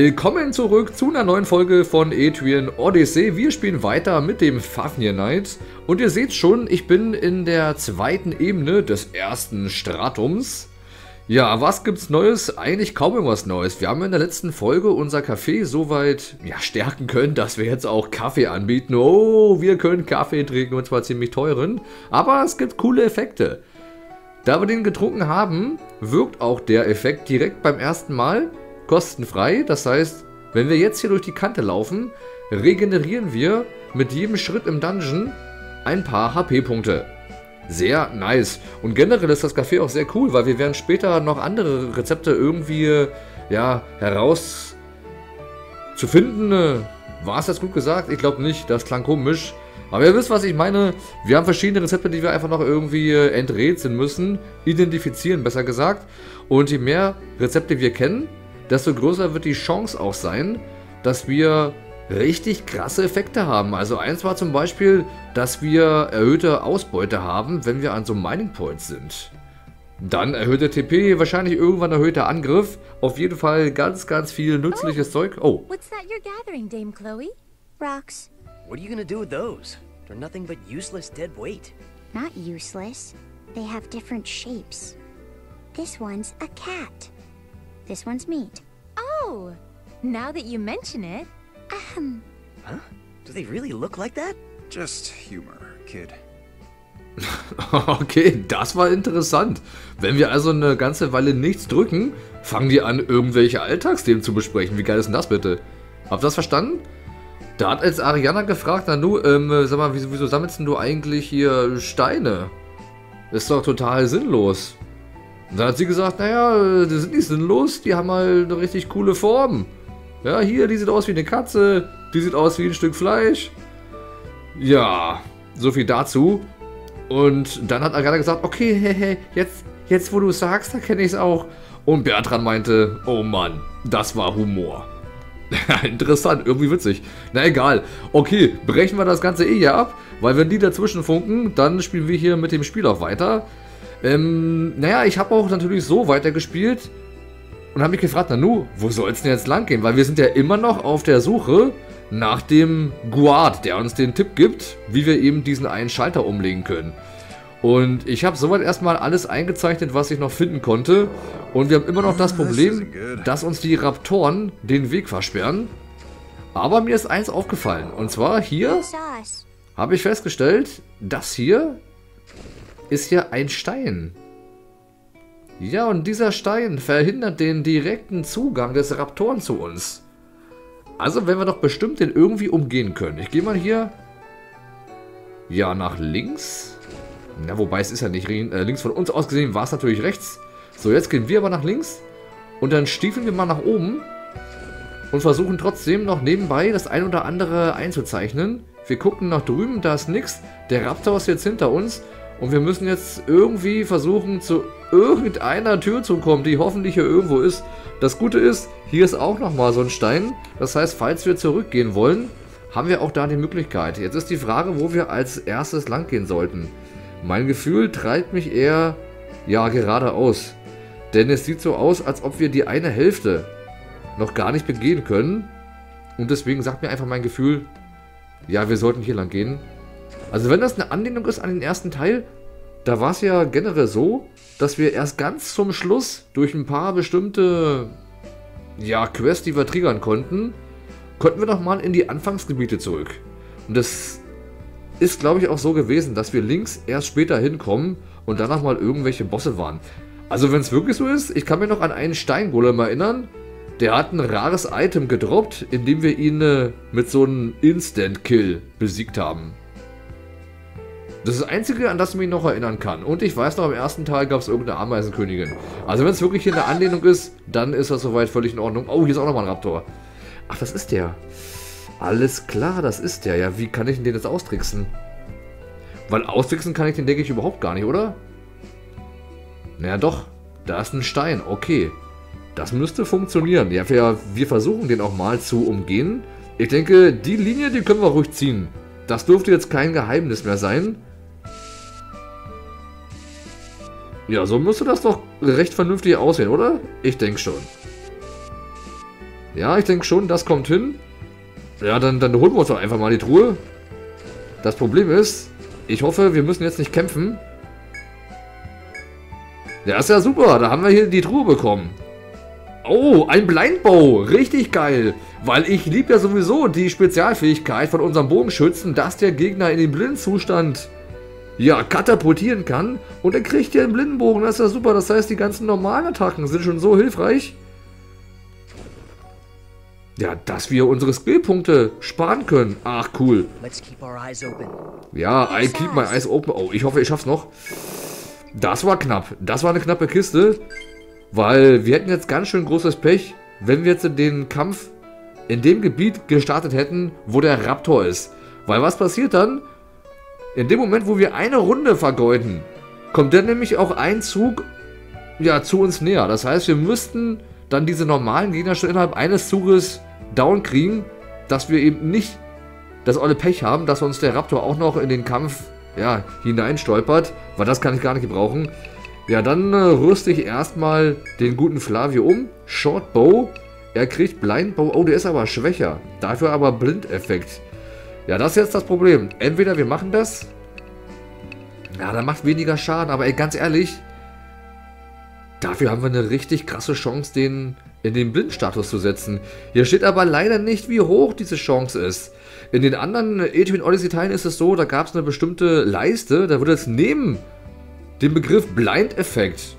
Willkommen zurück zu einer neuen Folge von Etrian Odyssey. Wir spielen weiter mit dem Fafnir Knight. Und ihr seht schon, ich bin in der zweiten Ebene des ersten Stratums. Ja, was gibt's Neues? Eigentlich kaum irgendwas Neues. Wir haben in der letzten Folge unser Café soweit ja, stärken können, dass wir jetzt auch Kaffee anbieten. Oh, wir können Kaffee trinken und zwar ziemlich teuren. Aber es gibt coole Effekte. Da wir den getrunken haben, wirkt auch der Effekt direkt beim ersten Mal kostenfrei. Das heißt, wenn wir jetzt hier durch die Kante laufen, regenerieren wir mit jedem Schritt im Dungeon ein paar HP-Punkte. Sehr nice. Und generell ist das Café auch sehr cool, weil wir werden später noch andere Rezepte irgendwie, ja, heraus. War es das gut gesagt? Ich glaube nicht. Das klang komisch. Aber ihr wisst, was ich meine. Wir haben verschiedene Rezepte, die wir einfach noch irgendwie enträtseln müssen. Identifizieren, besser gesagt. Und je mehr Rezepte wir kennen, desto größer wird die Chance auch sein, dass wir richtig krasse Effekte haben. Also eins war zum Beispiel, dass wir erhöhte Ausbeute haben, wenn wir an so Mining Points sind. Dann erhöhte TP, wahrscheinlich irgendwann erhöhter Angriff. Auf jeden Fall ganz, ganz viel nützliches oh, Zeug. Oh. What's that you're gathering, Dame Chloe? Rocks. What are you gonna do with those? They're nothing but useless dead weight. Not useless. They have different shapes. This one's a cat. This one's meat. Oh, now that you mention it. Ahem. Huh? Do they really look like that? Just humor, kid. okay, das war interessant. Wenn wir also eine ganze Weile nichts drücken, fangen die an, irgendwelche Alltagsthemen zu besprechen. Wie geil ist denn das bitte? Habt ihr das verstanden? Da hat jetzt Ariana gefragt, na du, ähm, sag mal, wieso, wieso sammelst du eigentlich hier Steine? Ist doch total sinnlos. Und dann hat sie gesagt, naja, die sind nicht sinnlos, die haben halt eine richtig coole Form. Ja, hier, die sieht aus wie eine Katze, die sieht aus wie ein Stück Fleisch. Ja, so viel dazu. Und dann hat Agatha gesagt, okay, hey, hey, jetzt, jetzt wo du es sagst, da kenne ich es auch. Und Bertrand meinte, oh Mann, das war Humor. Interessant, irgendwie witzig. Na egal. Okay, brechen wir das Ganze eh hier ab, weil wenn die dazwischen funken, dann spielen wir hier mit dem Spiel auch weiter. Ähm, naja, ich habe auch natürlich so weitergespielt und habe mich gefragt, Nanu, wo soll es denn jetzt lang gehen? Weil wir sind ja immer noch auf der Suche nach dem Guard, der uns den Tipp gibt, wie wir eben diesen einen Schalter umlegen können. Und ich habe soweit erstmal alles eingezeichnet, was ich noch finden konnte. Und wir haben immer noch das Problem, dass uns die Raptoren den Weg versperren. Aber mir ist eins aufgefallen. Und zwar hier habe ich festgestellt, das hier ist ja ein Stein. Ja, und dieser Stein verhindert den direkten Zugang des Raptoren zu uns. Also werden wir doch bestimmt den irgendwie umgehen können. Ich gehe mal hier... Ja, nach links. Na, wobei es ist ja nicht äh, links von uns aus gesehen, war es natürlich rechts. So, jetzt gehen wir aber nach links. Und dann stiefeln wir mal nach oben. Und versuchen trotzdem noch nebenbei das ein oder andere einzuzeichnen. Wir gucken nach drüben, da ist nichts. Der Raptor ist jetzt hinter uns. Und wir müssen jetzt irgendwie versuchen, zu irgendeiner Tür zu kommen, die hoffentlich hier irgendwo ist. Das Gute ist, hier ist auch nochmal so ein Stein. Das heißt, falls wir zurückgehen wollen, haben wir auch da die Möglichkeit. Jetzt ist die Frage, wo wir als erstes lang gehen sollten. Mein Gefühl treibt mich eher, ja, geradeaus. Denn es sieht so aus, als ob wir die eine Hälfte noch gar nicht begehen können. Und deswegen sagt mir einfach mein Gefühl, ja, wir sollten hier lang gehen. Also wenn das eine Anlehnung ist an den ersten Teil, da war es ja generell so, dass wir erst ganz zum Schluss durch ein paar bestimmte ja, Quests, die wir triggern konnten, konnten wir noch mal in die Anfangsgebiete zurück. Und das ist, glaube ich, auch so gewesen, dass wir links erst später hinkommen und danach mal irgendwelche Bosse waren. Also wenn es wirklich so ist, ich kann mich noch an einen Steingolem erinnern, der hat ein rares Item gedroppt, indem wir ihn äh, mit so einem Instant-Kill besiegt haben. Das ist das Einzige, an das ich mich noch erinnern kann. Und ich weiß noch, im ersten Teil gab es irgendeine Ameisenkönigin. Also wenn es wirklich hier eine Anlehnung ist, dann ist das soweit völlig in Ordnung. Oh, hier ist auch nochmal ein Raptor. Ach, das ist der. Alles klar, das ist der. Ja, wie kann ich den jetzt austricksen? Weil austricksen kann ich den, denke ich, überhaupt gar nicht, oder? Naja, doch. Da ist ein Stein. Okay. Das müsste funktionieren. Ja, wir versuchen den auch mal zu umgehen. Ich denke, die Linie, die können wir ruhig ziehen. Das dürfte jetzt kein Geheimnis mehr sein. Ja, so müsste das doch recht vernünftig aussehen, oder? Ich denke schon. Ja, ich denke schon, das kommt hin. Ja, dann, dann holen wir uns doch einfach mal die Truhe. Das Problem ist, ich hoffe, wir müssen jetzt nicht kämpfen. Ja, ist ja super. Da haben wir hier die Truhe bekommen. Oh, ein Blindbow. Richtig geil. Weil ich liebe ja sowieso die Spezialfähigkeit von unserem Bogenschützen, dass der Gegner in den Blindenzustand ja, katapultieren kann. Und er kriegt ja einen Blindenbogen. Das ist ja super. Das heißt, die ganzen normalen Attacken sind schon so hilfreich. Ja, dass wir unsere Skillpunkte sparen können. Ach, cool. Let's keep our eyes open. Ja, I keep my eyes open. Oh, ich hoffe, ich schaff's noch. Das war knapp. Das war eine knappe Kiste. Weil wir hätten jetzt ganz schön großes Pech, wenn wir jetzt den Kampf in dem Gebiet gestartet hätten, wo der Raptor ist. Weil was passiert dann? In dem Moment, wo wir eine Runde vergeuden, kommt dann nämlich auch ein Zug ja, zu uns näher. Das heißt, wir müssten dann diese normalen Gegner schon innerhalb eines Zuges down kriegen, dass wir eben nicht das olle Pech haben, dass uns der Raptor auch noch in den Kampf ja, hineinstolpert, weil das kann ich gar nicht gebrauchen. Ja, dann äh, rüste ich erstmal den guten Flavio um. Short Bow. Er kriegt Blind Bow. Oh, der ist aber schwächer. Dafür aber Blindeffekt. Ja, das ist jetzt das Problem. Entweder wir machen das. Ja, der macht weniger Schaden. Aber ey, ganz ehrlich. Dafür haben wir eine richtig krasse Chance, den in den Blindstatus zu setzen. Hier steht aber leider nicht, wie hoch diese Chance ist. In den anderen Age Odyssey Teilen ist es so, da gab es eine bestimmte Leiste, da wurde es neben dem Begriff Blind-Effekt.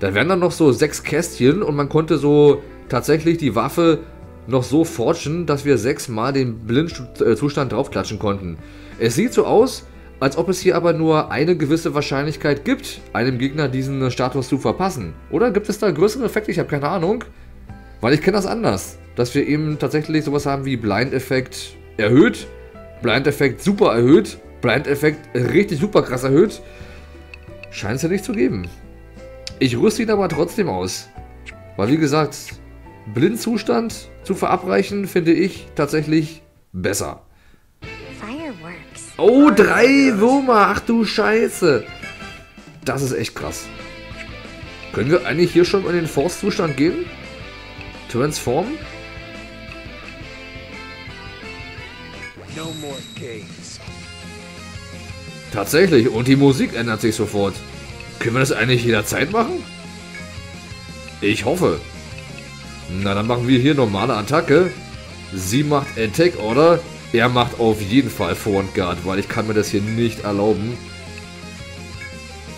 Da wären dann noch so sechs Kästchen und man konnte so tatsächlich die Waffe noch so forschen, dass wir sechsmal den Blindzustand draufklatschen konnten. Es sieht so aus, als ob es hier aber nur eine gewisse Wahrscheinlichkeit gibt, einem Gegner diesen Status zu verpassen. Oder gibt es da größere Effekte? Ich habe keine Ahnung. Weil ich kenne das anders. Dass wir eben tatsächlich sowas haben wie Blind-Effekt erhöht, Blind-Effekt super erhöht, Blind-Effekt richtig super krass erhöht. Scheint es ja nicht zu geben. Ich rüste ihn aber trotzdem aus. Weil wie gesagt, Blindzustand zu verabreichen, finde ich tatsächlich besser. Fireworks. Oh, drei Würmer. Ach du Scheiße. Das ist echt krass. Können wir eigentlich hier schon in den Force-Zustand gehen? Transform? No more games. Tatsächlich. Und die Musik ändert sich sofort. Können wir das eigentlich jederzeit machen? Ich hoffe. Na, dann machen wir hier normale Attacke. Sie macht Attack Order. Er macht auf jeden Fall Forward Guard, weil ich kann mir das hier nicht erlauben.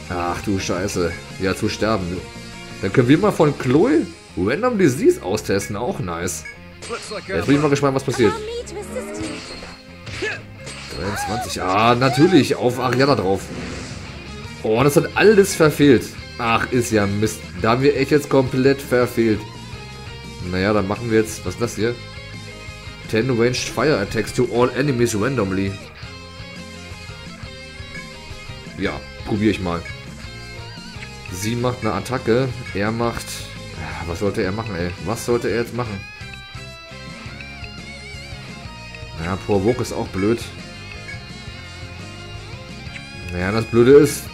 Ach du Scheiße. Ja, zu sterben. Dann können wir mal von Chloe Random Disease austesten. Auch nice. Jetzt bin ich mal gespannt, was passiert. Allow me to assist you. 23. Ah, natürlich. Auf Ariana drauf. Oh, das hat alles verfehlt. Ach, ist ja Mist. Da haben wir echt jetzt komplett verfehlt. Naja, dann machen wir jetzt... Was ist das hier? 10 Ranged Fire Attacks to all enemies randomly. Ja, probiere ich mal. Sie macht eine Attacke. Er macht... Ja, Was sollte er machen, ey? Was sollte er jetzt machen? Ja, Provoke ist auch blöd. Naja, das Blöde ist,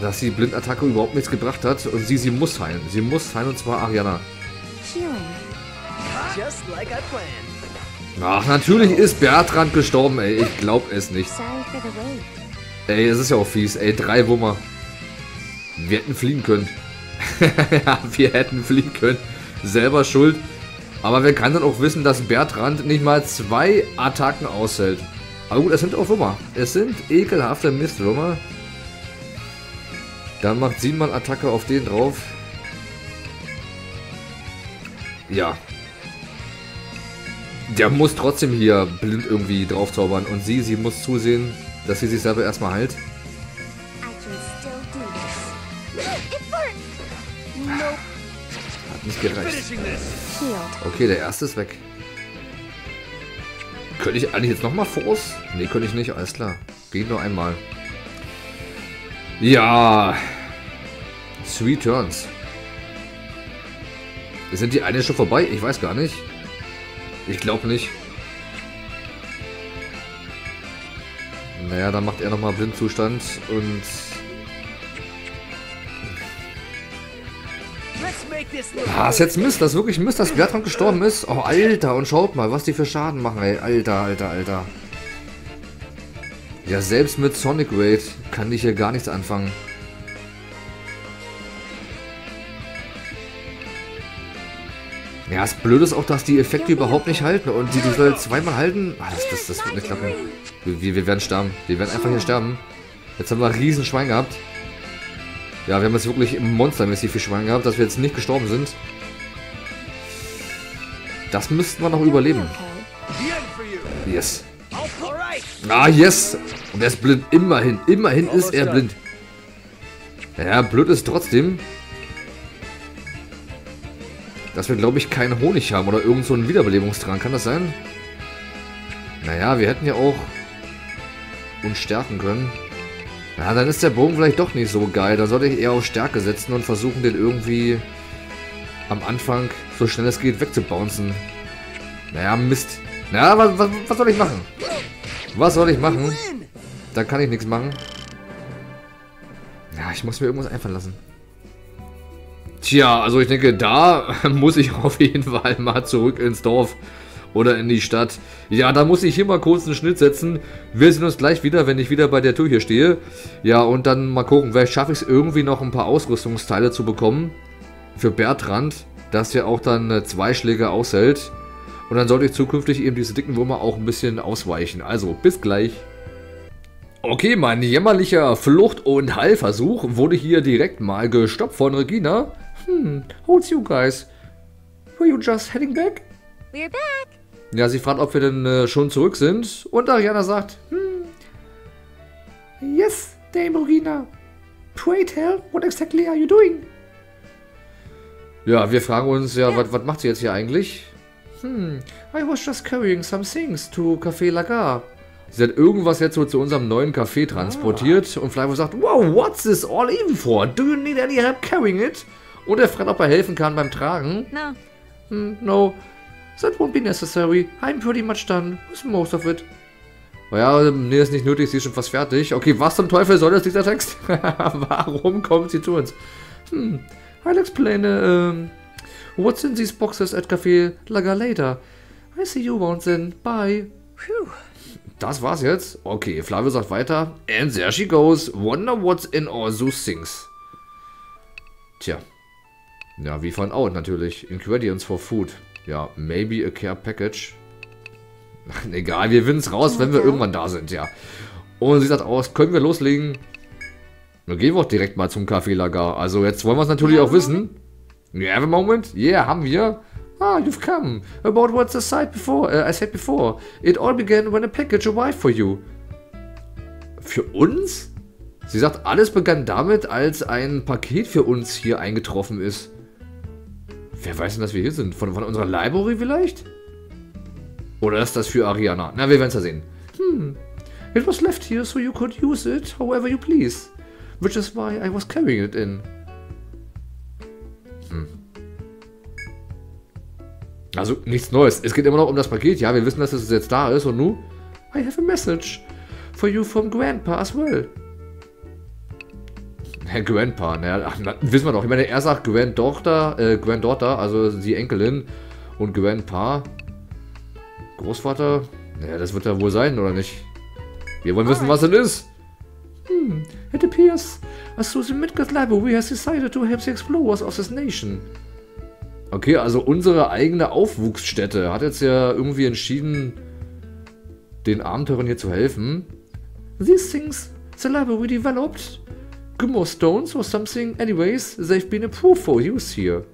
dass die Blindattacke überhaupt nichts gebracht hat und sie, sie muss heilen. Sie muss heilen und zwar Ariana. Like I planned. Ach, natürlich ist Bertrand gestorben, ey. Ich glaub es nicht. Ey, es ist ja auch fies. Ey, drei Wummer. Wir hätten fliehen können. ja, wir hätten fliehen können. Selber schuld. Aber wer kann dann auch wissen, dass Bertrand nicht mal zwei Attacken aushält? Aber gut, es sind auch Wummer. Es sind ekelhafte Mistwürmer. Dann macht sie mal Attacke auf den drauf. Ja. Der muss trotzdem hier blind irgendwie drauf zaubern. Und sie, sie muss zusehen, dass sie sich selber erstmal heilt. Hat nicht gereicht. Okay, der erste ist weg. Könnte ich eigentlich jetzt nochmal Force? Nee, könnte ich nicht, alles klar. Geht nur einmal. Ja. Three Turns. Sind die eine schon vorbei? Ich weiß gar nicht. Ich glaube nicht. Naja, dann macht er nochmal Blindzustand und... Ah, ist jetzt Mist, das ist wirklich Mist, dass Bertrand gestorben ist. Oh, Alter, und schaut mal, was die für Schaden machen, ey. Alter, Alter, Alter. Ja, selbst mit Sonic Raid kann ich hier gar nichts anfangen. Ja, das Blöde ist auch, dass die Effekte überhaupt nicht halten. Und die, die soll zweimal halten. Ah, das, das, das wird nicht klappen. Wir, wir werden sterben. Wir werden einfach hier sterben. Jetzt haben wir ein riesen Schwein gehabt. Ja, wir haben jetzt wirklich monstermäßig viel Schwein gehabt, dass wir jetzt nicht gestorben sind. Das müssten wir noch überleben. Yes. Ah, yes. Und er ist blind. Immerhin. Immerhin ist er blind. Ja, blöd ist trotzdem, dass wir, glaube ich, keinen Honig haben oder irgend so einen Wiederbelebungstrank. Kann das sein? Naja, wir hätten ja auch uns stärken können. Ja, dann ist der Bogen vielleicht doch nicht so geil. Da sollte ich eher auf Stärke setzen und versuchen, den irgendwie am Anfang so schnell es geht wegzubouncen. Naja, Mist. Na, was, was, was soll ich machen? Was soll ich machen? Da kann ich nichts machen. Ja, ich muss mir irgendwas einfallen lassen. Tja, also ich denke, da muss ich auf jeden Fall mal zurück ins Dorf oder in die Stadt. Ja, da muss ich hier mal kurz einen Schnitt setzen. Wir sehen uns gleich wieder, wenn ich wieder bei der Tür hier stehe. Ja, und dann mal gucken, vielleicht schaffe ich es irgendwie noch ein paar Ausrüstungsteile zu bekommen. Für Bertrand, dass er auch dann äh, zwei Schläge aushält. Und dann sollte ich zukünftig eben diese dicken Würmer auch ein bisschen ausweichen. Also, bis gleich. Okay, mein jämmerlicher Flucht- und Heilversuch wurde hier direkt mal gestoppt von Regina. Hm, what's you guys? Were you just heading back? We're back. Ja, sie fragt, ob wir denn äh, schon zurück sind. Und Ariana sagt, hm, yes, Dame Regina. Pray tell, what exactly are you doing? Ja, wir fragen uns, ja, was was macht sie jetzt hier eigentlich? Hm, I was just carrying some things to Café Lagar. Sie hat irgendwas jetzt so zu unserem neuen Café transportiert und Flybo sagt, wow, what's this all even for? Do you need any help carrying it? Und er fragt, ob er helfen kann beim Tragen. No. Hm, no, that won't be necessary. I'm pretty much done with most of it. Oh ja, nee, ist nicht nötig, sie ist schon fast fertig. Okay, was zum Teufel soll das, dieser Text? Warum kommt sie zu uns? Hm, I'll explain, um, what's in these boxes at Café Lager later. I see you once then. Bye. Phew. Das war's jetzt. Okay, Flavio sagt weiter. And there she goes. Wonder what's in all those things. Tja. Ja, wie von out natürlich. Ingredients for food. Ja, maybe a care package. Ach, egal, wir finden es raus, wenn wir irgendwann da sind, ja. Und sie sagt aus, können wir loslegen? Dann gehen wir auch direkt mal zum Café Lagar. Also jetzt wollen wir es natürlich auch wissen. You have a moment? Yeah, haben wir. Ah, you've come. About what I said before. Uh, I said before. It all began when a package arrived for you. Für uns? Sie sagt, alles begann damit, als ein Paket für uns hier eingetroffen ist. Wer weiß denn, dass wir hier sind? Von, von unserer Library vielleicht? Oder ist das für Ariana? Na, wir werden es ja sehen. Hm. It was left here so you could use it however you please. Which is why I was carrying it in. Hm. Also nichts Neues. Es geht immer noch um das Paket. Ja, wir wissen, dass es jetzt da ist. Und nu? I have a message for you from Grandpa as well. Herr Grandpa, ach, na, wissen wir doch. Ich meine, er sagt Granddaughter, äh, Granddaughter, also die Enkelin. Und Grandpa, Großvater, naja, das wird ja wohl sein, oder nicht? Wir wollen wissen, was es ist. Hmm, it appears as though the Midgard Library has decided to help the explorers of this nation. Okay, also unsere eigene Aufwuchsstätte hat jetzt ja irgendwie entschieden, den Abenteurern hier zu helfen. These things the library developed. Gimor stones or something. Anyways, they've been approved for use here.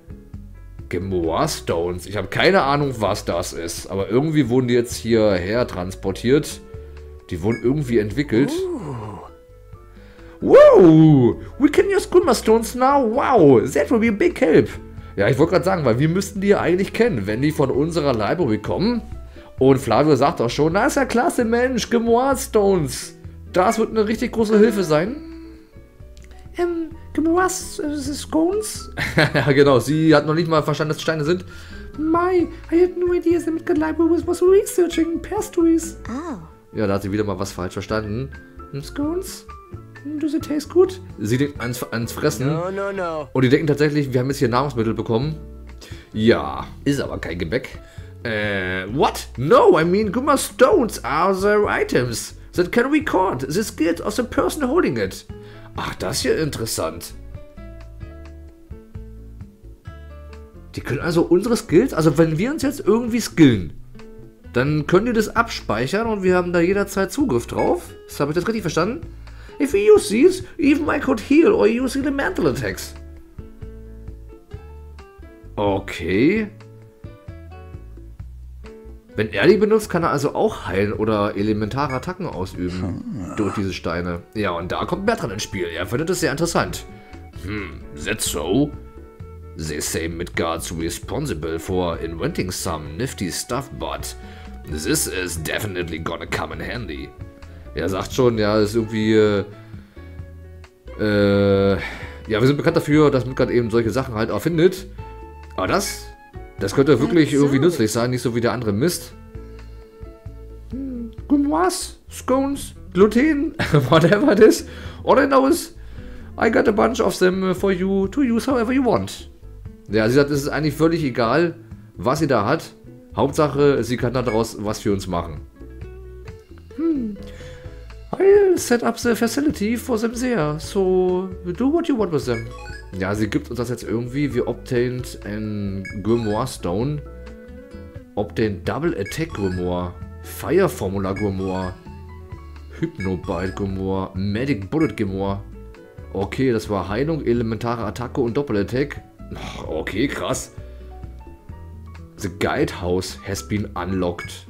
Gimor Stones. Ich habe keine Ahnung, was das ist. Aber irgendwie wurden die jetzt hierher transportiert. Die wurden irgendwie entwickelt. Wow! We can use Gimor Stones now. Wow! That will be a big help. Ja, ich wollte gerade sagen, weil wir müssten die ja eigentlich kennen, wenn die von unserer Library kommen. Und Flavio sagt auch schon, na ist ja klasse, Mensch, Grimoire Stones. Das wird eine richtig große Hilfe sein. Ähm, Grimoire Stones? ja, genau, sie hat noch nicht mal verstanden, dass Steine sind. My, I had no idea the Midgard Library was researching pastries. Oh. Ja, da hat sie wieder mal was falsch verstanden. Scones? Does it taste good? Sie denkt ans, ans Fressen. No, no, no. Und die denken tatsächlich, wir haben jetzt hier Nahrungsmittel bekommen. Ja, ist aber kein Gebäck. Äh, what? No, I mean, Gumma stones are the items that can record the skills of the person holding it. Ach, das hier interessant. Die können also unsere Skills, also wenn wir uns jetzt irgendwie skillen, dann können die das abspeichern und wir haben da jederzeit Zugriff drauf. Habe ich das richtig verstanden? If we use these, even I could heal or use elemental attacks. Okay. Wenn er die benutzt, kann er also auch heilen oder elementare Attacken ausüben durch diese Steine. Ja, und da kommt Bertrand ins Spiel. Er findet es sehr interessant. Hm, that's so? They say Midgard's responsible for inventing some nifty stuff, but this is definitely gonna come in handy. Er sagt schon, ja, ist irgendwie, äh, äh, ja, wir sind bekannt dafür, dass Midgard eben solche Sachen halt erfindet. Aber das, das könnte wirklich irgendwie nützlich sein, nicht so wie der andere Mist. Hm, Grimoires, Scones, Gluten, whatever it is. All I know is, I got a bunch of them for you to use however you want. Ja, sie sagt, es ist eigentlich völlig egal, was sie da hat. Hauptsache, sie kann daraus was für uns machen. Hm. I'll set up the facility for them there, so do what you want with them. Ja, sie gibt uns das jetzt irgendwie. Wir obtained ein Grimoire Stone. Obtained Double Attack Grimoire. Fire Formula Grimoire. Hypnobite Grimoire. Medic Bullet Grimoire. Okay, das war Heilung, elementare Attacke und Doppelattack. Ach, Okay, krass. The Guidehouse has been unlocked.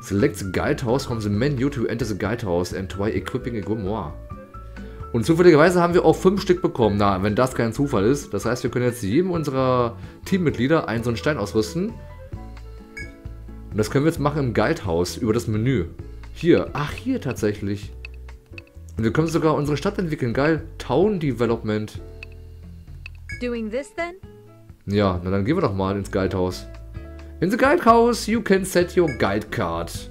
Select the Guidehouse from the menu to enter the Guidehouse and try equipping a Grimoire. Und zufälligerweise haben wir auch fünf Stück bekommen. Na, wenn das kein Zufall ist. Das heißt, wir können jetzt jedem unserer Teammitglieder einen so einen Stein ausrüsten. Und das können wir jetzt machen im Guidehouse über das Menü. Hier. Ach, hier tatsächlich. Und wir können sogar unsere Stadt entwickeln. Geil. Town Development. Doing this then? Ja, na dann gehen wir doch mal ins Guidehouse. In the Guidehouse, you can set your guide card.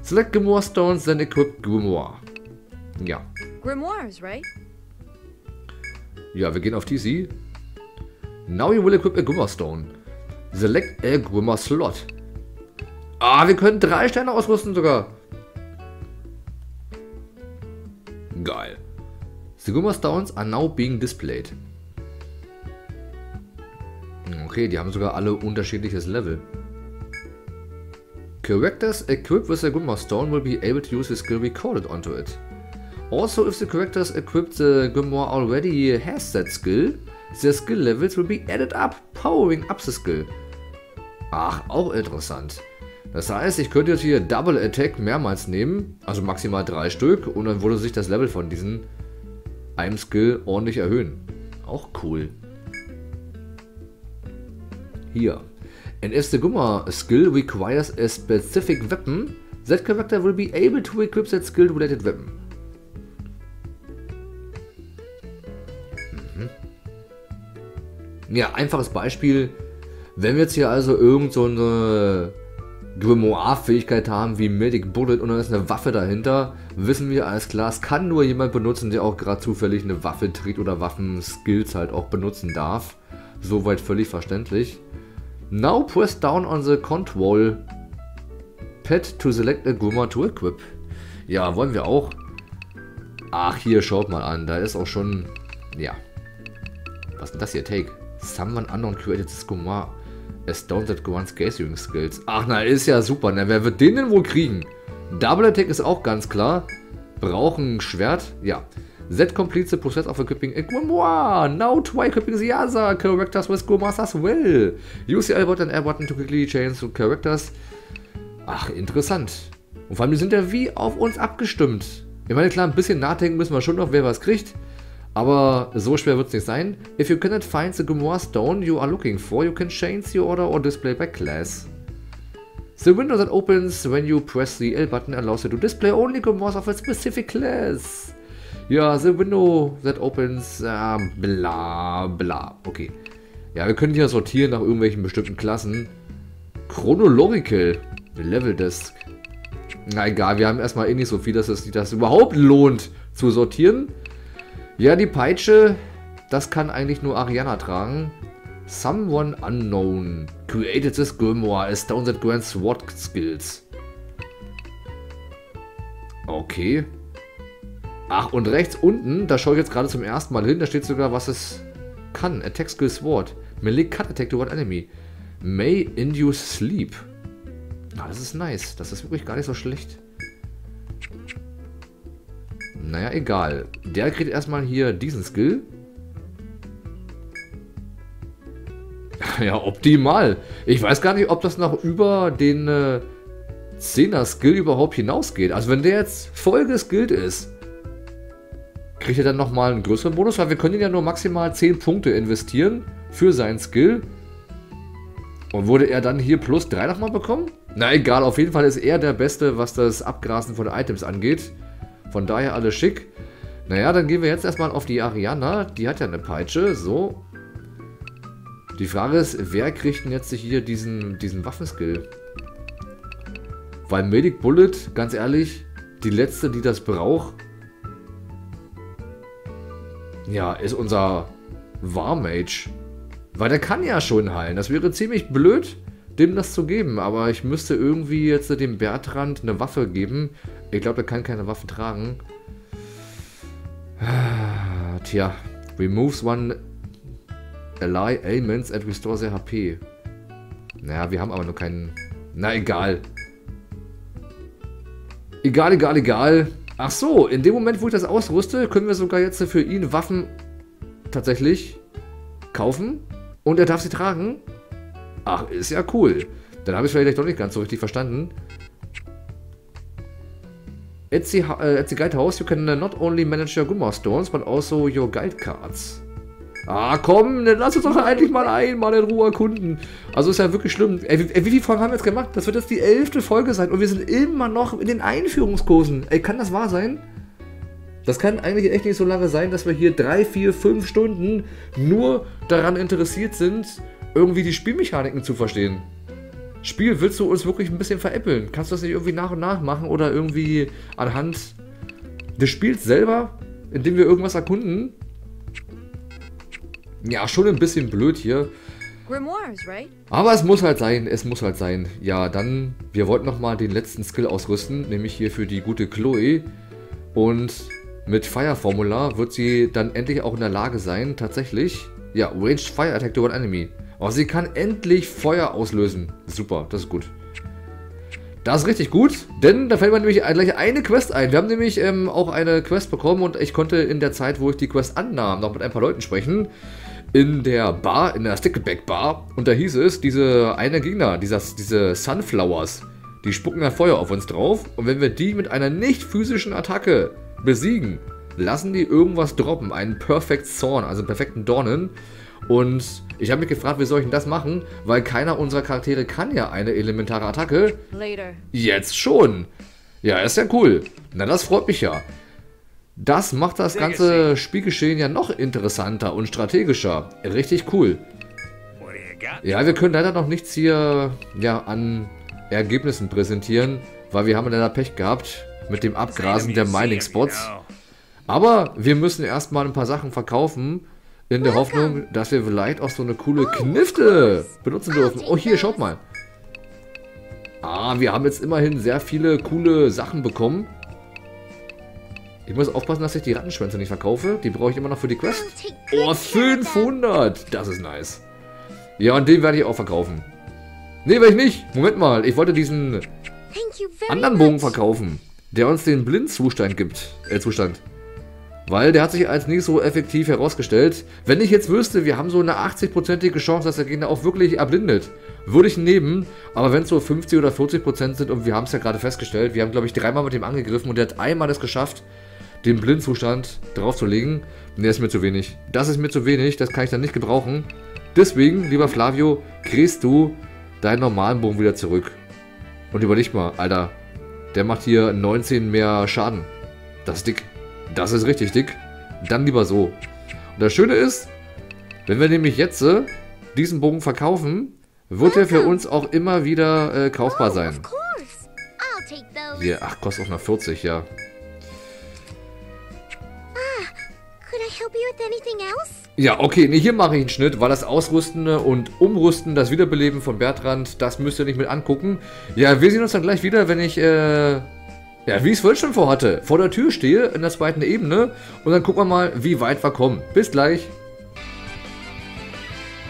Select Grimoire Stones, then equip Grimoire. Ja. Grimoires, right? Ja, wir gehen auf TC. Now you will equip a Grimoire Stone. Select a Grimoire Slot. Ah, wir können drei Sterne ausrüsten sogar. Geil. The Grimoire Stones are now being displayed. Okay, die haben sogar alle unterschiedliches Level. Characters equipped with a Grimoire Stone will be able to use the skill recorded onto it. Also, if the characters equipped the Grimoire already has that skill, their skill levels will be added up, powering up the skill. Ach, auch interessant. Das heißt, ich könnte jetzt hier Double Attack mehrmals nehmen, also maximal drei Stück, und dann würde sich das Level von diesen einem Skill ordentlich erhöhen. Auch cool. Hier. And if the Gumma skill requires a specific weapon, that character will be able to equip that skill related weapon. Ja, einfaches Beispiel. Wenn wir jetzt hier also irgend so eine Grimoire-Fähigkeit haben wie Medic Bullet und dann ist eine Waffe dahinter, wissen wir alles klar, es kann nur jemand benutzen, der auch gerade zufällig eine Waffe trägt oder Waffenskills halt auch benutzen darf. Soweit völlig verständlich. Now press down on the control pad to select a Grimoire to equip. Ja, wollen wir auch. Ach, hier, schaut mal an. Da ist auch schon... Ja. Was ist denn das hier? Take. Someone unknown created this Grimoire. A stone that grants gathering skills. Ach, na, ist ja super. Na, wer wird den denn wohl kriegen? Double Attack ist auch ganz klar. Brauchen Schwert. Ja. That completes the process of equipping a Grimoire. Now try equipping the other characters with Grimoires as well. Use the L button and R button to quickly change the characters. Ach, interessant. Und vor allem, die sind ja wie auf uns abgestimmt. Ich meine, klar, ein bisschen nachdenken müssen wir schon noch, wer was kriegt. Aber so schwer wird es nicht sein. If you cannot find the Grimoire Stone you are looking for, you can change the order or display by class. The window that opens when you press the L button allows you to display only Grimoires of a specific class. Ja, the window that opens, äh, bla bla. Okay. Ja, wir können hier sortieren nach irgendwelchen bestimmten Klassen. Chronological. Level Desk. Na egal, wir haben erstmal eh nicht so viel, dass es sich das überhaupt lohnt, zu sortieren. Ja, die Peitsche, das kann eigentlich nur Ariana tragen. Someone unknown created this grimoire as stone that grants sword skills. Okay. Ach, und rechts unten, da schaue ich jetzt gerade zum ersten Mal hin, da steht sogar, was es kann. Attack Skill Sword. Melee Cut Attack to one enemy. May induce sleep. Ah, das ist nice. Das ist wirklich gar nicht so schlecht. Naja, egal. Der kriegt erstmal hier diesen Skill. ja, optimal. Ich weiß gar nicht, ob das noch über den äh, 10er Skill überhaupt hinausgeht. Also wenn der jetzt voll geskillt ist, kriegt er dann nochmal einen größeren Bonus, weil wir können ja nur maximal 10 Punkte investieren für seinen Skill. Und würde er dann hier plus 3 nochmal bekommen? Na egal, auf jeden Fall ist er der Beste, was das Abgrasen von Items angeht. Von daher alles schick. Naja, dann gehen wir jetzt erstmal auf die Ariana. Die hat ja eine Peitsche. So. Die Frage ist, wer kriegt denn jetzt hier diesen, diesen Waffenskill? Weil Medic Bullet, ganz ehrlich, die letzte, die das braucht, ja, ist unser Warmage. Weil der kann ja schon heilen. Das wäre ziemlich blöd, dem das zu geben. Aber ich müsste irgendwie jetzt dem Bertrand eine Waffe geben. Ich glaube, der kann keine Waffen tragen. Ah, Tja, removes one ally ailments and restores their HP. Naja, wir haben aber nur keinen... Na, egal. Egal, egal, egal. Ach so, in dem Moment, wo ich das ausrüste, können wir sogar jetzt für ihn Waffen tatsächlich kaufen. Und er darf sie tragen. Ach, ist ja cool. Dann habe ich es vielleicht doch nicht ganz so richtig verstanden. At the, uh, at the Guide House, you can not only manage your Gumma Stones, but also your Guide Cards. Ah, komm, dann lass uns doch endlich mal einmal in Ruhe erkunden. Also ist ja wirklich schlimm. Ey, wie, wie viele Folgen haben wir jetzt gemacht? Das wird jetzt die elfte Folge sein und wir sind immer noch in den Einführungskursen. Ey, kann das wahr sein? Das kann eigentlich echt nicht so lange sein, dass wir hier drei, vier, fünf Stunden nur daran interessiert sind, irgendwie die Spielmechaniken zu verstehen. Spiel, willst du uns wirklich ein bisschen veräppeln? Kannst du das nicht irgendwie nach und nach machen oder irgendwie anhand des Spiels selber, indem wir irgendwas erkunden? Ja, schon ein bisschen blöd hier. Aber es muss halt sein, es muss halt sein. Ja, dann, wir wollten nochmal den letzten Skill ausrüsten, nämlich hier für die gute Chloe. Und mit Fire Formula wird sie dann endlich auch in der Lage sein, tatsächlich, ja, Ranged Fire Attack to one Enemy. Oh, sie kann endlich Feuer auslösen. Super, das ist gut. Das ist richtig gut, denn da fällt mir nämlich gleich eine Quest ein. Wir haben nämlich ähm, auch eine Quest bekommen und ich konnte in der Zeit, wo ich die Quest annahm, noch mit ein paar Leuten sprechen. In der Bar, in der Stickleback Bar. Und da hieß es, diese eine Gegner, dieses, diese Sunflowers, die spucken dann Feuer auf uns drauf. Und wenn wir die mit einer nicht physischen Attacke besiegen, lassen die irgendwas droppen. Einen Perfect Thorn, also einen perfekten Dornen. Und ich habe mich gefragt, wie soll ich denn das machen? Weil keiner unserer Charaktere kann ja eine elementare Attacke. Later. Jetzt schon. Ja, ist ja cool. Na, das freut mich ja. Das macht das ganze Spielgeschehen ja noch interessanter und strategischer. Richtig cool. Ja, wir können leider noch nichts hier ja, an Ergebnissen präsentieren, weil wir haben leider Pech gehabt mit dem Abgrasen der Mining-Spots. Aber wir müssen erstmal ein paar Sachen verkaufen, in der Hoffnung, dass wir vielleicht auch so eine coole Knifte benutzen dürfen. Oh, hier, schaut mal. Ah, wir haben jetzt immerhin sehr viele coole Sachen bekommen. Ich muss aufpassen, dass ich die Rattenschwänze nicht verkaufe. Die brauche ich immer noch für die Quest. Oh, 500! Das ist nice. Ja, und den werde ich auch verkaufen. Nee, werde ich nicht. Moment mal, ich wollte diesen anderen Bogen verkaufen, der uns den Blindzustand gibt. Äh, Zustand. Weil der hat sich als nicht so effektiv herausgestellt. Wenn ich jetzt wüsste, wir haben so eine 80-prozentige Chance, dass der Gegner auch wirklich erblindet, würde ich ihn nehmen. Aber wenn es so 50 oder 40 Prozent sind und wir haben es ja gerade festgestellt, wir haben glaube ich dreimal mit dem angegriffen und der hat einmal es geschafft, den Blindzustand draufzulegen. Ne, ist mir zu wenig. Das ist mir zu wenig, das kann ich dann nicht gebrauchen. Deswegen, lieber Flavio, kriegst du deinen normalen Bogen wieder zurück. Und überleg mal, Alter, der macht hier 19 mehr Schaden. Das ist dick. Das ist richtig dick. Dann lieber so. Und das Schöne ist, wenn wir nämlich jetzt äh, diesen Bogen verkaufen, wird er für uns auch immer wieder äh, kaufbar Oh, sein. Hier, ach, kostet auch noch 40, ja. else? Ja, okay, nee, hier mache ich einen Schnitt, weil das Ausrüsten und Umrüsten, das Wiederbeleben von Bertrand, das müsst ihr nicht mit angucken. Ja, wir sehen uns dann gleich wieder, wenn ich, äh, ja, wie ich es vorhin schon vorhatte, vor der Tür stehe, in der zweiten Ebene. Und dann gucken wir mal, wie weit wir kommen. Bis gleich.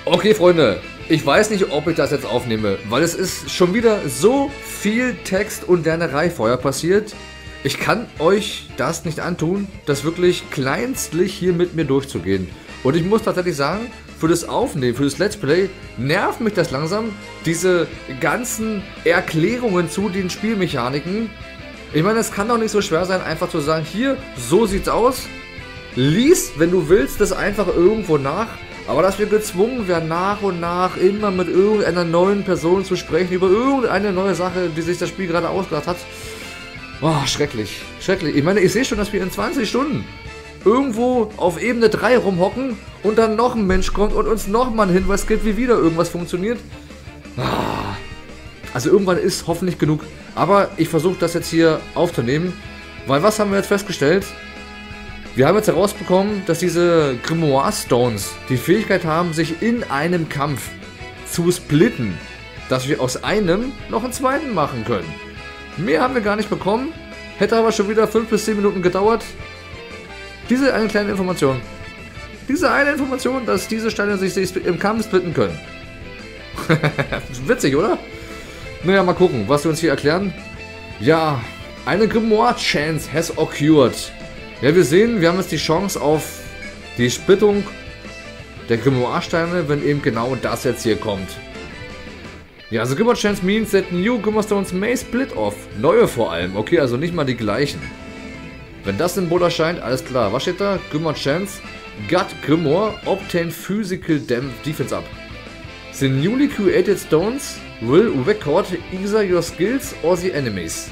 Okay, Freunde, ich weiß nicht, ob ich das jetzt aufnehme, weil es ist schon wieder so viel Text und Lernerei vorher passiert. Ich kann euch das nicht antun, das wirklich kleinstlich hier mit mir durchzugehen. Und ich muss tatsächlich sagen, für das Aufnehmen, für das Let's Play, nervt mich das langsam, diese ganzen Erklärungen zu den Spielmechaniken. Ich meine, es kann doch nicht so schwer sein, einfach zu sagen, hier, so sieht's aus. Lies, wenn du willst, das einfach irgendwo nach. Aber dass wir gezwungen werden, nach und nach immer mit irgendeiner neuen Person zu sprechen, über irgendeine neue Sache, die sich das Spiel gerade ausgedacht hat. Oh, schrecklich. Schrecklich. Ich meine, ich sehe schon, dass wir in 20 Stunden irgendwo auf Ebene 3 rumhocken und dann noch ein Mensch kommt und uns nochmal einen Hinweis gibt, wie wieder irgendwas funktioniert. Ah. Also irgendwann ist hoffentlich genug. Aber ich versuche das jetzt hier aufzunehmen, weil was haben wir jetzt festgestellt? Wir haben jetzt herausbekommen, dass diese Grimoire Stones die Fähigkeit haben, sich in einem Kampf zu splitten. Dass wir aus einem noch einen zweiten machen können. Mehr haben wir gar nicht bekommen. Hätte aber schon wieder 5 bis 10 Minuten gedauert. Diese eine kleine Information. Diese eine Information, dass diese Steine sich, sich im Kampf splitten können. Witzig, oder? Naja, mal gucken, was wir uns hier erklären. Ja, eine Grimoire Chance has occurred. Ja, wir sehen, wir haben jetzt die Chance auf die Splittung der Grimoire-Steine, wenn eben genau das jetzt hier kommt. Ja, also Grimoire Chance means that new Grimoire Stones may split off. Neue vor allem. Okay, also nicht mal die gleichen. Wenn das Symbol erscheint, alles klar. Was steht da? Grimoire Chance. Gut Grimoire obtain physical defense up. The newly created stones will record either your skills or the enemies.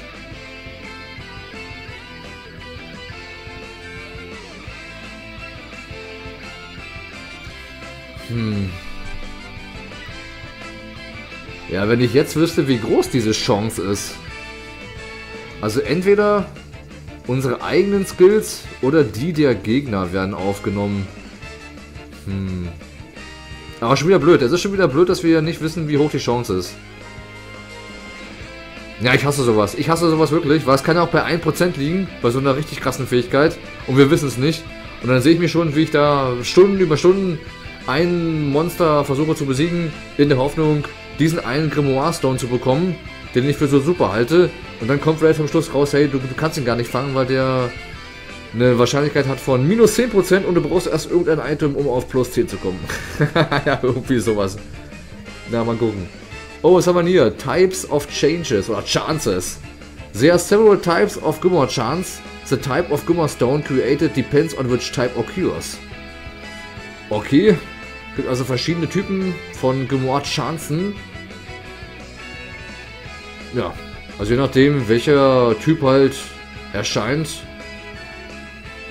Hm. Ja, wenn ich jetzt wüsste, wie groß diese Chance ist. Also entweder unsere eigenen Skills oder die der Gegner werden aufgenommen. Hm. Aber schon wieder blöd. Es ist schon wieder blöd, dass wir nicht wissen, wie hoch die Chance ist. Ja, ich hasse sowas. Ich hasse sowas wirklich, weil es kann ja auch bei 1% liegen, bei so einer richtig krassen Fähigkeit. Und wir wissen es nicht. Und dann sehe ich mich schon, wie ich da Stunden über Stunden ein Monster versuche zu besiegen, in der Hoffnung, diesen einen Grimoire Stone zu bekommen, den ich für so super halte. Und dann kommt vielleicht am Schluss raus, hey, du, du kannst ihn gar nicht fangen, weil der eine Wahrscheinlichkeit hat von minus 10% und du brauchst erst irgendein Item, um auf plus 10 zu kommen. ja, irgendwie sowas. Na, mal gucken. Oh, was haben wir hier? Types of Changes oder Chances. There are several types of Grimoire Chance. The type of Grimoire Stone created depends on which type occurs. Okay. Gibt also verschiedene Typen von Grimoire Chancen. Ja. Also je nachdem, welcher Typ halt erscheint,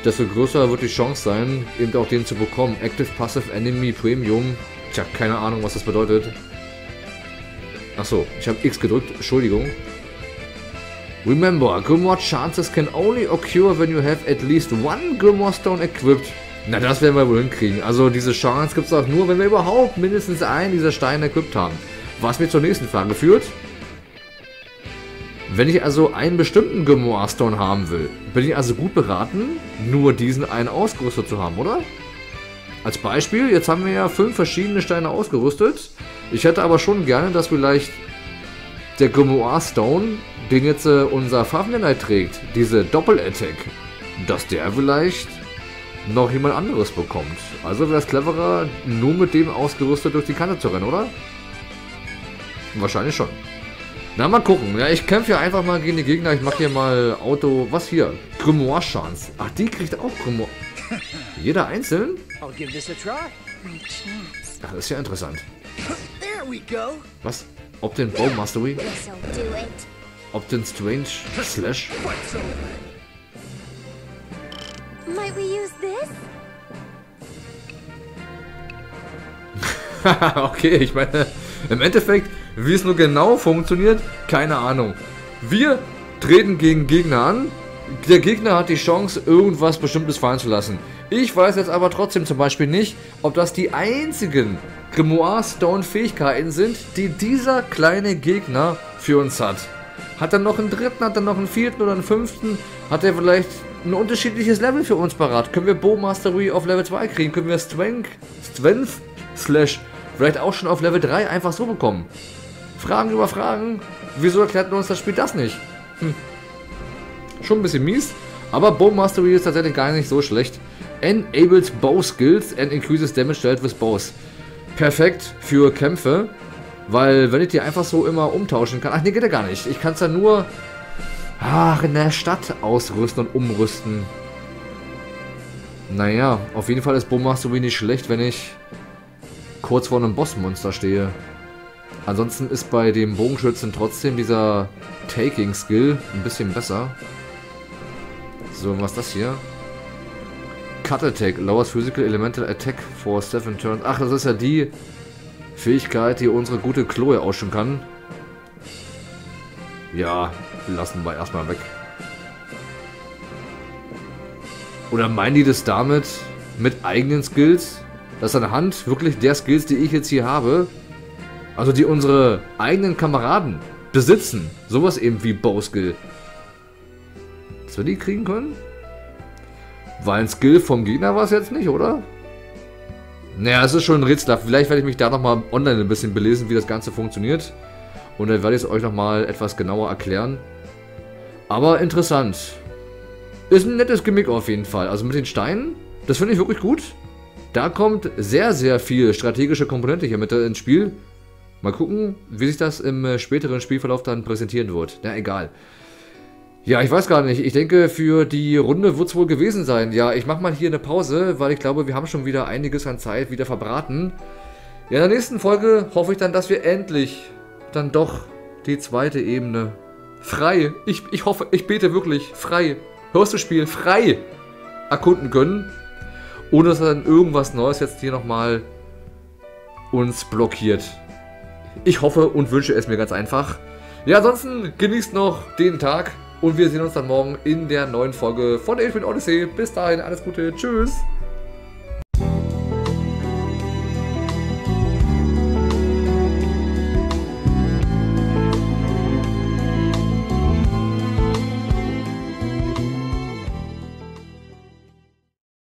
desto größer wird die Chance sein, eben auch den zu bekommen. Active Passive Enemy Premium. Tja, keine Ahnung, was das bedeutet. Achso, ich habe X gedrückt, Entschuldigung. Remember, Grimoire Chances can only occur when you have at least one Grimoire Stone equipped. Na, das werden wir wohl hinkriegen. Also diese Chance gibt es auch nur, wenn wir überhaupt mindestens einen dieser Steine equipped haben. Was mir zur nächsten Frage führt. Wenn ich also einen bestimmten Grimoire Stone haben will, bin ich also gut beraten, nur diesen einen ausgerüstet zu haben, oder? Als Beispiel, jetzt haben wir ja fünf verschiedene Steine ausgerüstet. Ich hätte aber schon gerne, dass vielleicht der Grimoire Stone, den jetzt äh, unser Fafnenei trägt, diese Doppel-Attack, dass der vielleicht noch jemand anderes bekommt. Also wäre es cleverer, nur mit dem ausgerüstet durch die Kante zu rennen, oder? Wahrscheinlich schon. Na, mal gucken. Ja, ich kämpfe ja einfach mal gegen die Gegner. Ich mache hier mal Auto... Was hier? Grimoire-Chance. Ach, die kriegt auch Grimoire. Jeder einzeln? I'll give this a try. My chance. Ach, das ist ja interessant. There we go. Was? Ob den Bow Mastery? Ob den Strange Slash? Might we use this? okay, ich meine, im Endeffekt, wie es nur genau funktioniert, keine Ahnung. Wir treten gegen Gegner an, der Gegner hat die Chance, irgendwas Bestimmtes fallen zu lassen. Ich weiß jetzt aber trotzdem zum Beispiel nicht, ob das die einzigen Grimoire Stone Fähigkeiten sind, die dieser kleine Gegner für uns hat. Hat er noch einen dritten, hat er noch einen vierten oder einen fünften? Hat er vielleicht ein unterschiedliches Level für uns parat? Können wir Bow Mastery auf Level 2 kriegen? Können wir Strength, Strength Slash vielleicht auch schon auf Level 3 einfach so bekommen? Fragen über Fragen. Wieso erklärt uns das Spiel das nicht? Hm. Schon ein bisschen mies, aber Bow Mastery ist tatsächlich gar nicht so schlecht. Enables Bow Skills and increases damage dealt with bows. Perfekt für Kämpfe, weil wenn ich die einfach so immer umtauschen kann. Ach nee, geht ja gar nicht. Ich kann es ja nur ach, in der Stadt ausrüsten und umrüsten. Naja, auf jeden Fall ist Bow Mastery nicht schlecht, wenn ich kurz vor einem Bossmonster stehe. Ansonsten ist bei dem Bogenschützen trotzdem dieser Taking-Skill ein bisschen besser. So, was ist das hier? Cut Attack, lowers Physical Elemental Attack for 7 Turns. Ach, das ist ja die Fähigkeit, die unsere gute Chloe auch schon kann. Ja, lassen wir erstmal weg. Oder meinen die das damit mit eigenen Skills? Dass anhand wirklich der Skills, die ich jetzt hier habe, also die unsere eigenen Kameraden besitzen, sowas eben wie Bow-Skill, dass wir die kriegen können? War ein Skill vom Gegner war es jetzt nicht, oder? Naja, es ist schon ein Rätsel. Vielleicht werde ich mich da nochmal online ein bisschen belesen, wie das Ganze funktioniert. Und dann werde ich es euch nochmal etwas genauer erklären. Aber interessant. Ist ein nettes Gimmick auf jeden Fall. Also mit den Steinen, das finde ich wirklich gut. Da kommt sehr, sehr viel strategische Komponente hier mit ins Spiel. Mal gucken, wie sich das im äh, späteren Spielverlauf dann präsentieren wird. Na, egal. Ja, ich weiß gar nicht. Ich denke, für die Runde wird es wohl gewesen sein. Ja, ich mache mal hier eine Pause, weil ich glaube, wir haben schon wieder einiges an Zeit wieder verbraten. Ja, in der nächsten Folge hoffe ich dann, dass wir endlich dann doch die zweite Ebene frei, ich, ich hoffe, ich bete wirklich, frei, hörst du Spiel, frei erkunden können ohne dass dann irgendwas Neues jetzt hier nochmal uns blockiert. Ich hoffe und wünsche es mir ganz einfach. Ja, ansonsten genießt noch den Tag und wir sehen uns dann morgen in der neuen Folge von Alien Odyssey. Bis dahin, alles Gute, tschüss.